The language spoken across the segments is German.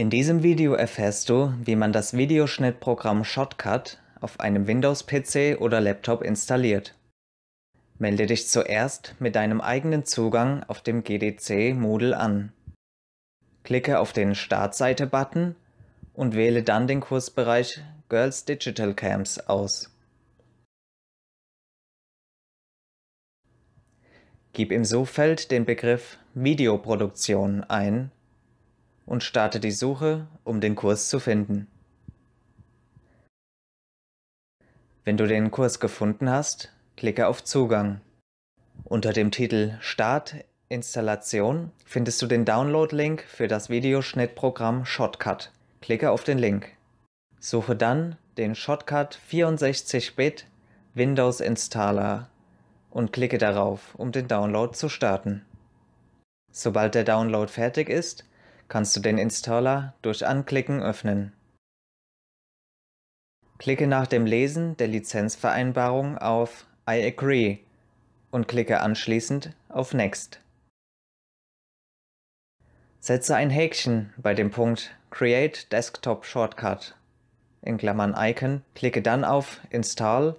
In diesem Video erfährst du, wie man das Videoschnittprogramm Shotcut auf einem Windows-PC oder Laptop installiert. Melde dich zuerst mit deinem eigenen Zugang auf dem GDC Moodle an. Klicke auf den Startseite-Button und wähle dann den Kursbereich Girls Digital Camps aus. Gib im Suchfeld den Begriff Videoproduktion ein und starte die Suche, um den Kurs zu finden. Wenn du den Kurs gefunden hast, klicke auf Zugang. Unter dem Titel Start Installation findest du den Download-Link für das Videoschnittprogramm Shotcut. Klicke auf den Link. Suche dann den Shotcut 64-Bit Windows Installer und klicke darauf, um den Download zu starten. Sobald der Download fertig ist, kannst du den Installer durch Anklicken öffnen. Klicke nach dem Lesen der Lizenzvereinbarung auf I agree und klicke anschließend auf Next. Setze ein Häkchen bei dem Punkt Create Desktop Shortcut in Klammern Icon, klicke dann auf Install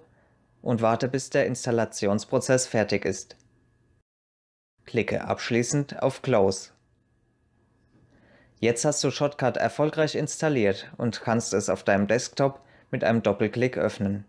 und warte bis der Installationsprozess fertig ist. Klicke abschließend auf Close. Jetzt hast du Shotcut erfolgreich installiert und kannst es auf deinem Desktop mit einem Doppelklick öffnen.